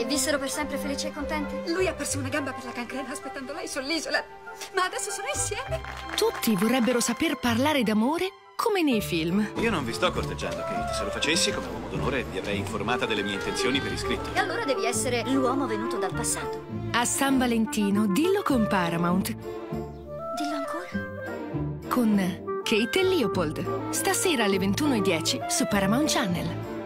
E Vissero per sempre felici e contenti? Lui ha perso una gamba per la cancrena aspettando lei sull'isola. Ma adesso sono insieme. Tutti vorrebbero saper parlare d'amore come nei film. Io non vi sto corteggiando, Kate. Se lo facessi, come uomo d'onore, vi avrei informata delle mie intenzioni per iscritto. E allora devi essere l'uomo venuto dal passato. A San Valentino, dillo con Paramount. Dillo ancora. Con Kate e Leopold. Stasera alle 21.10 su Paramount Channel.